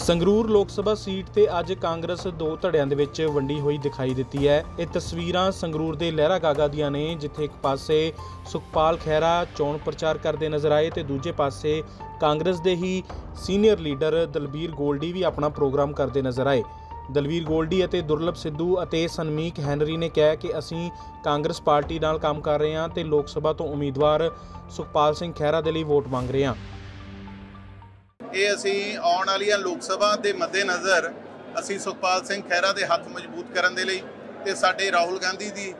ਸੰਗਰੂਰ ਲੋਕ ਸਭਾ ਸੀਟ ਤੇ ਅੱਜ ਕਾਂਗਰਸ ਦੋ ਧੜਿਆਂ ਦੇ ਵਿੱਚ ਵੰਡੀ ਹੋਈ ਦਿਖਾਈ ਦਿੱਤੀ ਹੈ। ਇਹ ਤਸਵੀਰਾਂ ਸੰਗਰੂਰ ਦੇ ਲਹਿਰਾ ਗਾਗਾ ਦੀਆਂ ਨੇ, ਜਿੱਥੇ ਇੱਕ ਪਾਸੇ ਸੁਖਪਾਲ ਖਹਿਰਾ ਚੋਣ ਪ੍ਰਚਾਰ ਕਰਦੇ ਨਜ਼ਰ ਆਏ ਤੇ ਦੂਜੇ ਪਾਸੇ ਕਾਂਗਰਸ ਦੇ ਹੀ ਸੀਨੀਅਰ ਲੀਡਰ ਦਲਬੀਰ ਗੋਲਡੀ ਵੀ ਆਪਣਾ ਪ੍ਰੋਗਰਾਮ ਕਰਦੇ ਨਜ਼ਰ ਆਏ। ਦਲਵੀਰ ਗੋਲਡੀ ਅਤੇ ਦੁਰਲਭ ਸਿੱਧੂ ਅਤੇ ਸਨਮੀਕ ਹੈਨਰੀ ਨੇ ਕਿਹਾ ਕਿ ਅਸੀਂ ਕਾਂਗਰਸ ਪਾਰਟੀ ਨਾਲ ਕੰਮ ਕਰ ਰਹੇ ਹਾਂ ਤੇ ਲੋਕ ਸਭਾ ਤੋਂ ਉਮੀਦਵਾਰ ਸੁਖਪਾਲ ਸਿੰਘ ਖਹਿਰਾ ਦੇ ਲਈ ਵੋਟ ਮੰਗ ਰਹੇ ਹਾਂ। ਇਹ ਅਸੀਂ ਆਉਣ ਵਾਲੀਆਂ ਲੋਕ ਸਭਾ ਦੇ ਮੱਦੇਨਜ਼ਰ ਅਸੀਂ ਸੁਖਪਾਲ ਸਿੰਘ ਖਹਿਰਾ ਦੇ ਹੱਥ ਮਜ਼ਬੂਤ ਕਰਨ ਦੇ ਲਈ ਤੇ ਸਾਡੇ ਰਾਹੁਲ ਗਾਂਧੀ ਦੀ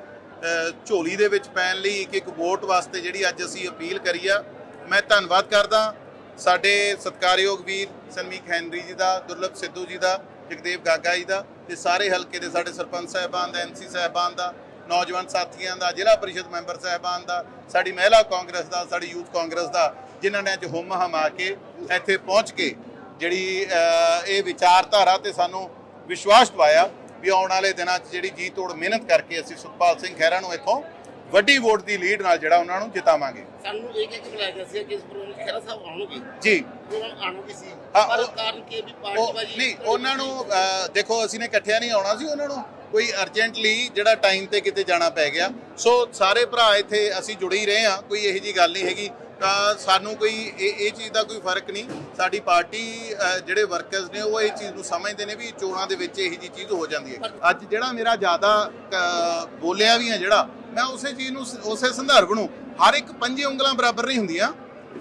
ਝੋਲੀ ਦੇ ਵਿੱਚ ਪੈਣ ਲਈ ਇੱਕ ਇੱਕ ਵੋਟ ਵਾਸਤੇ ਜਿਹੜੀ ਅੱਜ ਅਸੀਂ ਅਪੀਲ ਕਰੀ ਆ, ਮੈਂ ਧੰਨਵਾਦ ਕਰਦਾ। ਸਾਡੇ ਸਤਿਕਾਰਯੋਗ ਵੀਰ ਸਨਮੀਕ ਹੈਨਰੀ ਜੀ ਦਾ, ਦੁਰਲਭ ਸਿੱਧੂ ਜੀ ਦਾ, ਜਗਦੇਵ ਗਾਗਾ ਜੀ ਦਾ ਤੇ ਸਾਰੇ ਹਲਕੇ ਦੇ ਸਾਡੇ ਸਰਪੰਚ ਸਾਹਿਬਾਨ ਦਾ ਐਮਸੀ ਸਾਹਿਬਾਨ ਦਾ, ਨੌਜਵਾਨ ਸਾਥੀਆਂ ਦਾ, ਜ਼ਿਲ੍ਹਾ ਪਰਿਸ਼ਦ ਮੈਂਬਰ ਸਾਹਿਬਾਨ ਦਾ, ਸਾਡੀ ਮਹਿਲਾ ਕਾਂਗਰਸ ਦਾ, ਸਾਡੀ ਯੂਥ ਕਾਂਗਰਸ ਦਾ ਜਿਨ੍ਹਾਂ ਨੇ ਅੱਜ ਹੁਮ ਹਮਾ ਕੇ ਇੱਥੇ ਪਹੁੰਚ ਕੇ ਜਿਹੜੀ ਇਹ ਵਿਚਾਰਧਾਰਾ ਤੇ ਸਾਨੂੰ ਵਿਸ਼ਵਾਸ ਦਵਾਇਆ ਵੀ ਆਉਣ ਵਾਲੇ ਦਿਨਾਂ 'ਚ ਜਿਹੜੀ ਜੀ ਤੋੜ ਮਿਹਨਤ ਕਰਕੇ ਅਸੀਂ ਸੁਖਪਾਲ ਸਿੰਘ ਖਹਿਰਾ ਨੂੰ ਇੱਥੋਂ ਵੱਡੀ ਵੋਟ ਦੀ ਲੀਡ ਨਾਲ ਜਿਹੜਾ ਉਹਨਾਂ ਨੂੰ ਜਿਤਾਵਾਂਗੇ। ਸਾਨੂੰ ਇੱਕ ਇੱਕ ਬੁਲਾਇਆ ਗਿਆ ਸੀ ਕਿ ਇਸ ਪ੍ਰੋਗਰਾਮ ਵਿੱਚ ਖਹਿਰਾ ਸਾਹਿਬ ਆਉਣਗੇ। ਜੀ। ਉਹਨਾਂ ਆਉਣਗੇ ਸੀ। ਪਰ ਕਾਰਨ ਕੀ ਵੀ ਪਾਰਟੀਬਾਜੀ ਨਹੀਂ ਉਹਨਾਂ ਨੂੰ ਦੇਖੋ ਅਸੀਂ ਨੇ ਇਕੱਠਿਆਂ ਨਹੀਂ ਆਉਣਾ ਸੀ ਉਹਨਾਂ ਨੂੰ। ਕੋਈ ਅਰਜੈਂਟਲੀ ਜਿਹੜਾ ਟਾਈਮ ਤੇ ਕਿਤੇ ਜਾਣਾ ਪੈ ਗਿਆ। ਸੋ ਸਾਰੇ ਭਰਾ ਇੱਥੇ ਅਸੀਂ ਜੁੜੇ ਹੀ ਰਹੇ ਹਾਂ ਕੋਈ ਇਹੋ ਜੀ ਗੱਲ ਨਹੀਂ ਹੈਗੀ। ਤਾਂ ਸਾਨੂੰ ਕੋਈ ਇਹ ਇਹ ਚੀਜ਼ ਦਾ ਕੋਈ ਫ਼ਰਕ ਨਹੀਂ। ਸਾਡੀ ਪਾਰਟੀ ਜਿਹੜੇ ਵਰਕਰਸ ਨੇ ਉਹ ਇਹ ਚੀਜ਼ ਨੂੰ ਸਮਝਦੇ ਨੇ ਵੀ ਚੋਣਾਂ ਦੇ ਵਿੱਚ ਇਹੋ ਜੀ ਚੀਜ਼ ਹੋ ਜਾਂਦੀ ਹੈ। ਅੱਜ ਜਿਹੜਾ ਮੇਰਾ ਜ਼ਿਆਦਾ ਬੋਲਿਆ ਵੀ ਹੈ ਜਿਹੜਾ ਮੈਂ ਉਸੇ ਚੀਜ਼ ਨੂੰ ਉਸੇ ਸੰਦਰਭ ਨੂੰ ਹਰ ਇੱਕ ਪੰਜੇ ਉਂਗਲਾਂ ਬਰਾਬਰ ਨਹੀਂ ਹੁੰਦੀਆਂ।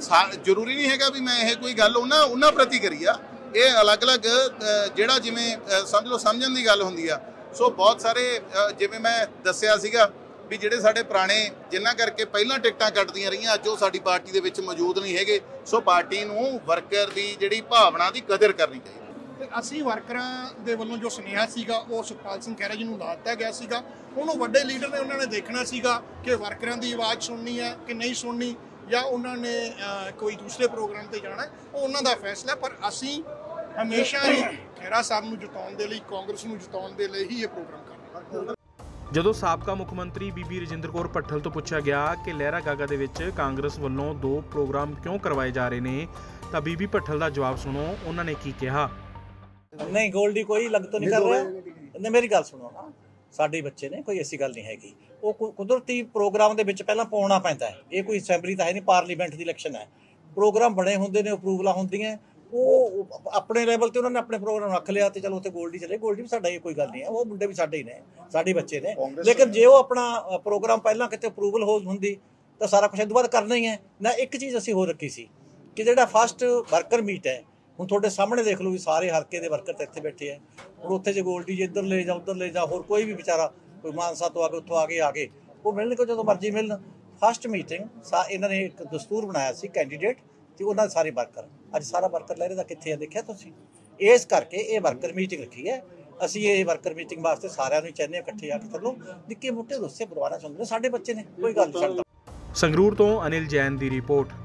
ਸਾ- ਜ਼ਰੂਰੀ ਨਹੀਂ ਹੈਗਾ ਵੀ ਮੈਂ ਇਹ ਕੋਈ ਗੱਲ ਉਹਨਾਂ ਉਹਨਾਂ ਪ੍ਰਤੀ ਕਰੀ ਆ। ਇਹ ਅਲੱਗ-ਅਲੱਗ ਜਿਹੜਾ ਜਿਵੇਂ ਸਮਝ ਲਓ, ਸਮਝਣ ਦੀ ਗੱਲ ਹੁੰਦੀ ਆ। ਸੋ ਬਹੁਤ ਸਾਰੇ ਜਿਵੇਂ ਮੈਂ ਦੱਸਿਆ ਸੀਗਾ ਵੀ ਜਿਹੜੇ ਸਾਡੇ ਪੁਰਾਣੇ ਜਿਨ੍ਹਾਂ ਕਰਕੇ ਪਹਿਲਾਂ ਟਿਕਟਾਂ ਕੱਟਦੀਆਂ ਰਹੀਆਂ, ਅੱਜ ਉਹ ਸਾਡੀ ਪਾਰਟੀ ਦੇ ਵਿੱਚ ਮੌਜੂਦ ਨਹੀਂ ਹੈਗੇ। ਸੋ ਪਾਰਟੀ ਨੂੰ ਵਰਕਰ ਦੀ ਜਿਹੜੀ ਭਾਵਨਾ ਦੀ ਕਦਰ ਕਰਨੀ ਚਾਹੀਦੀ। ਤੇ ਅਸੀਂ ਵਰਕਰਾਂ ਦੇ ਵੱਲੋਂ ਜੋ ਸੁਨੇਹਾ ਸੀਗਾ, ਉਹ ਸੁਖਪਾਲ ਸਿੰਘ ਖਹਿਰਾ ਜੀ ਨੂੰ ਲਾ ਦਿੱਤਾ ਗਿਆ ਸੀਗਾ। ਉਹਨੂੰ ਵੱਡੇ ਲੀਡਰ ਨੇ ਉਹਨਾਂ ਨੇ ਦੇਖਣਾ ਸੀਗਾ ਕਿ ਵਰਕਰਾਂ ਦੀ ਆਵਾਜ਼ ਸੁਣਨੀ ਹੈ ਕਿ ਨਹੀਂ ਸੁਣਨੀ, ਜਾਂ ਉਹਨਾਂ ਨੇ ਕੋਈ ਦੂਸਰੇ ਪ੍ਰੋਗਰਾਮ ਤੇ ਜਾਣਾ ਉਹ ਉਹਨਾਂ ਦਾ ਫੈਸਲਾ ਪਰ ਅਸੀਂ ਹਮੇਸ਼ਾ ਹੀ ਖਹਿਰਾ ਸਾਹਿਬ ਨੂੰ ਜਿਤਾਉਣ ਦੇ ਲਈ, ਕਾਂਗਰਸ ਨੂੰ ਜਿਤਾਉਣ ਦੇ ਲਈ ਹੀ ਇਹ ਪ੍ਰੋਗਰਾਮ ਕਰ ਰਹੇ ਜਦੋਂ ਸਾਬਕਾ ਮੁੱਖ ਮੰਤਰੀ ਬੀਬੀ ਰਜਿੰਦਰ ਕੌਰ ਭੱਠਲ ਤੋਂ ਪੁੱਛਿਆ ਗਿਆ ਕਿ ਲਹਿਰਾ ਗਾਗਾ ਦੇ ਵਿੱਚ ਕਾਂਗਰਸ ਵੱਲੋਂ ਦੋ ਪ੍ਰੋਗਰਾਮ ਕਿਉਂ ਕਰਵਾਏ ਜਾ ਰਹੇ ਨੇ, ਤਾਂ ਬੀਬੀ ਭੱਠਲ ਦਾ ਜਵਾਬ ਸੁਣੋ, ਉਹਨਾਂ ਨੇ ਕੀ ਕਿਹਾ। ਨਹੀਂ ਗੋਲਡੀ ਕੋਈ ਲੱਗ ਤੋਂ ਨਹੀਂ ਕਰ ਰਿਹਾ। ਨਹੀਂ ਮੇਰੀ ਗੱਲ ਸੁਣੋ ਸਾਡੇ ਬੱਚੇ ਨੇ ਕੋਈ ਐਸੀ ਗੱਲ ਨਹੀਂ ਹੈਗੀ। ਉਹ ਕੁਦਰਤੀ ਪ੍ਰੋਗਰਾਮ ਦੇ ਵਿੱਚ ਪਹਿਲਾਂ ਪਾਉਣਾ ਪੈਂਦਾ ਹੈ। ਇਹ ਕੋਈ ਅਸੈਂਬਲੀ ਤਾਂ ਹੈ ਨਹੀਂ ਪਾਰਲੀਮੈਂਟ ਦੀ ਇਲੈਕਸ਼ਨ ਹੈ। ਪ੍ਰੋਗਰਾਮ ਬਣੇ ਹੁੰਦੇ ਨੇ ਅਪਰੂਵਲਾਂ ਹੁੰਦੀਆਂ। ਉਹ ਆਪਣੇ ਲੈਵਲ ਤੇ ਉਹਨਾਂ ਨੇ ਆਪਣੇ ਪ੍ਰੋਗਰਾਮ ਰੱਖ ਲਿਆ ਤੇ ਚਲੋ ਉੱਥੇ ਗੋਲਡੀ ਚਲੇ। ਗੋਲਡੀ ਵੀ ਸਾਡਾ ਇਹ ਕੋਈ ਗੱਲ ਨਹੀਂ ਹੈ। ਉਹ ਮੁੰਡੇ ਵੀ ਸਾਡੇ ਹੀ ਨੇ ਸਾਡੇ ਬੱਚੇ ਨੇ। ਲੇਕਿਨ ਜੇ ਉਹ ਆਪਣਾ ਪ੍ਰੋਗਰਾਮ ਪਹਿਲਾਂ ਕਿਤੇ ਅਪਰੂਵਲ ਹੋ ਹੁੰਦੀ ਤਾਂ ਸਾਰਾ ਕੁਝ ਇਹ ਤੋਂ ਬਾਅਦ ਕਰਨਾ ਹੀ ਹੈ। ਨਾ ਇੱਕ ਚੀਜ਼ ਅਸੀਂ ਹੋਰ ਰੱਖੀ ਸੀ ਕਿ ਜਿਹੜਾ ਫਸਟ ਵਰਕਰ ਮੀਟ ਹੈ ਹੁਣ ਤੁਹਾਡੇ ਸਾਹਮਣੇ ਦੇਖ ਲਓ ਵੀ ਸਾਰੇ ਹਲਕੇ ਦੇ ਵਰਕਰ ਤਾਂ ਇੱਥੇ ਬੈਠੇ ਆ। ਹੁਣ ਉੱਥੇ ਜੇ ਗੋਲਡੀ ਜੇ ਇੱਧਰ ਲੈ ਜਾ, ਉੱਧਰ ਲੈ ਜਾ, ਹੋਰ ਕੋਈ ਵੀ ਵਿਚਾਰਾ, ਕੋਈ ਮਾਨਸਾ ਤੋਂ ਆ ਕੇ, ਉੱਥੋਂ ਆ ਕੇ ਆ ਕੇ, ਉਹ ਮਿਲਣ ਕੋ ਜਦੋਂ ਮਰਜ਼ੀ ਮਿਲਣ। ਫਸਟ ਮੀਟਿੰਗ ਸਾ, ਇਹਨਾਂ ਨੇ ਇੱਕ ਦਸਤੂਰ ਬਣਾਇਆ ਸੀ ਕੈਂਡੀਡੇਟ ਤੇ ਉਹਨਾਂ ਦੇ ਸਾਰੇ ਵਰਕਰ। ਅੱਜ ਸਾਰਾ ਵਰਕਰ ਲਹਿਰੇ ਦਾ ਕਿੱਥੇ ਆ, ਦੇਖਿਆ ਤੁਸੀਂ? ਇਸ ਕਰਕੇ ਇਹ ਵਰਕਰ ਮੀਟਿੰਗ ਰੱਖੀ ਹੈ। ਅਸੀਂ ਇਹ ਵਰਕਰ ਮੀਟਿੰਗ ਵਾਸਤੇ ਸਾਰਿਆਂ ਨੂੰ ਚਾਹੁੰਦੇ ਹਾਂ ਇਕੱਠੇ ਆ ਕੇ ਚੱਲੋ। ਨਿੱਕੇ ਮੋਟੇ ਰੁੱਸੇ ਪਰਿਵਾਰਾਂ ਚਾਹੁੰਦੇ ਨੇ, ਸਾਡੇ ਬੱਚੇ ਨੇ, ਕੋਈ ਗੱਲ ਨਹੀਂ ਛੱਡਦਾ ਸੰਗਰੂਰ ਤੋਂ ਅਨਿਲ ਜੈਨ ਦੀ ਰਿਪੋਰਟ